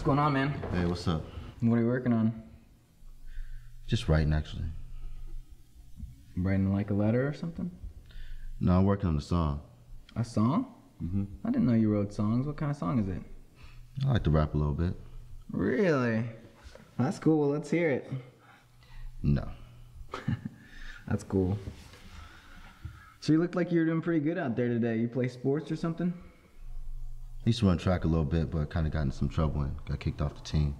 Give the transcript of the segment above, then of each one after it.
What's going on, man? Hey, what's up? What are you working on? Just writing, actually. Writing like a letter or something? No, I'm working on the song. A song? Mm-hmm. I didn't know you wrote songs. What kind of song is it? I like to rap a little bit. Really? That's cool. Well, let's hear it. No. That's cool. So you look like you're doing pretty good out there today. You play sports or something? I used to run track a little bit, but kind of got in some trouble and got kicked off the team.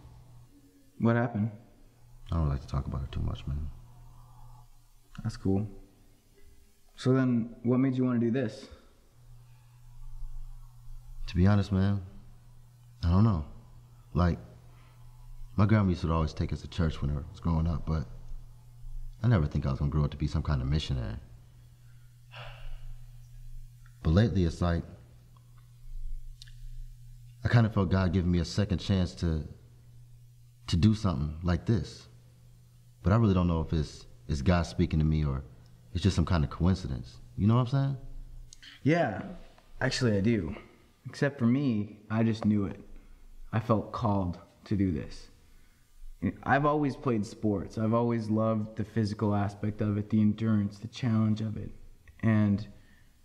What happened? I don't like to talk about it too much, man. That's cool. So then, what made you want to do this? To be honest, man, I don't know. Like, my grandma used to always take us to church when I was growing up, but I never think I was gonna grow up to be some kind of missionary. But lately, it's like kind of felt God giving me a second chance to to do something like this. But I really don't know if it's it's God speaking to me or it's just some kind of coincidence. You know what I'm saying? Yeah, actually, I do. Except for me, I just knew it. I felt called to do this. I've always played sports. I've always loved the physical aspect of it, the endurance, the challenge of it. And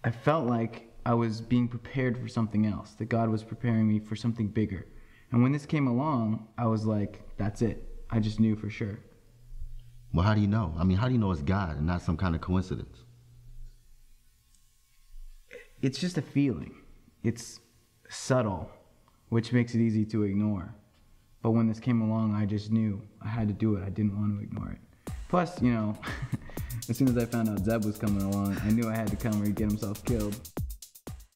I felt like I was being prepared for something else, that God was preparing me for something bigger. And when this came along, I was like, that's it. I just knew for sure. Well, how do you know? I mean, how do you know it's God and not some kind of coincidence? It's just a feeling. It's subtle, which makes it easy to ignore. But when this came along, I just knew I had to do it. I didn't want to ignore it. Plus, you know, as soon as I found out Zeb was coming along, I knew I had to come or he'd get himself killed.